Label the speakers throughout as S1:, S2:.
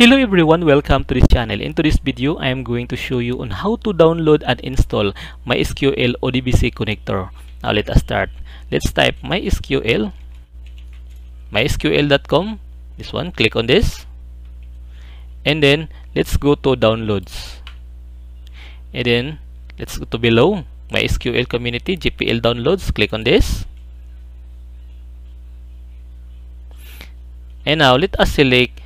S1: Hello everyone, welcome to this channel. In today's video, I am going to show you on how to download and install MySQL ODBC connector. Now let us start. Let's type MySQL, mysql.com, this one, click on this. And then, let's go to downloads. And then, let's go to below, MySQL community, GPL downloads, click on this. And now, let us select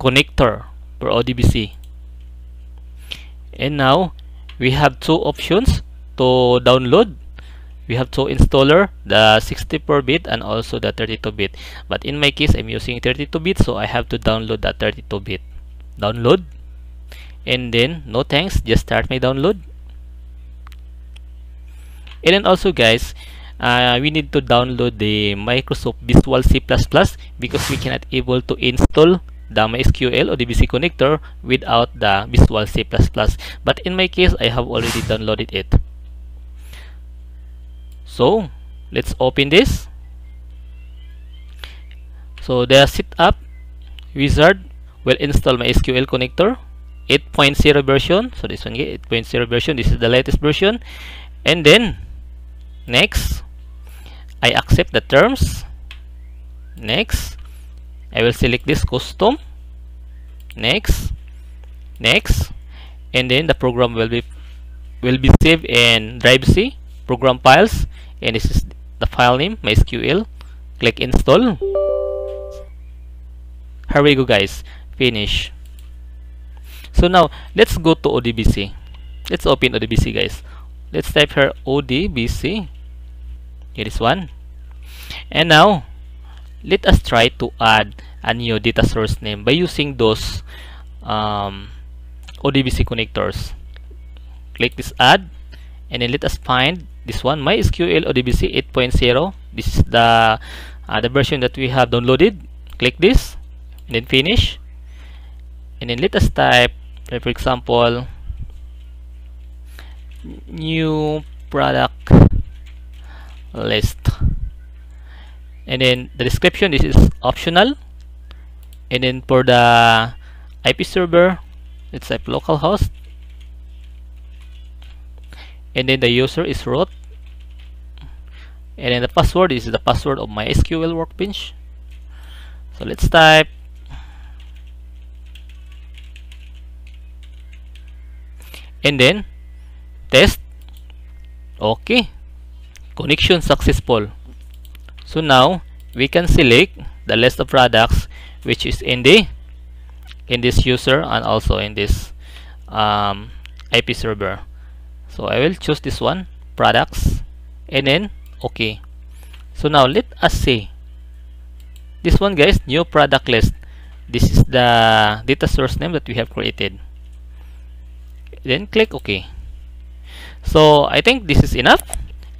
S1: connector for ODBC and now we have two options to download. We have two installer the 64-bit and also the 32-bit but in my case I'm using 32-bit so I have to download the 32-bit download. And then no thanks just start my download. And then also guys uh, we need to download the Microsoft Visual C++ because we cannot able to install the MySQL ODBC connector without the Visual C++. But in my case, I have already downloaded it. So, let's open this. So, the setup wizard will install MySQL connector 8.0 version. So, this one 8.0 version. This is the latest version. And then, next, I accept the terms. Next, I will select this custom. Next. Next. And then the program will be will be saved in drive C program files. And this is the file name mysql. Click install. Here we go guys. Finish. So now let's go to ODBC let's open ODBC guys. Let's type here ODBC here is one. And now let us try to add a new data source name by using those um, ODBC connectors. Click this add and then let us find this one MySQL ODBC 8.0. This is the uh, the version that we have downloaded. Click this and then finish. And then let us type, for example, new product list and then the description this is optional. And then for the IP server let's type localhost and then the user is root. And then the password is the password of MySQL workbench. So let's type. And then test. Okay. Connection successful so now we can select the list of products which is in the in this user and also in this um, IP server. So I will choose this one products and then okay. So now let us see. This one guys new product list. This is the data source name that we have created. Then click OK so I think this is enough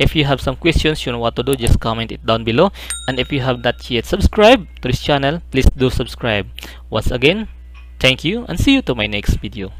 S1: if you have some questions you know what to do just comment it down below. And if you have not yet subscribed to this channel please do subscribe. Once again thank you and see you to my next video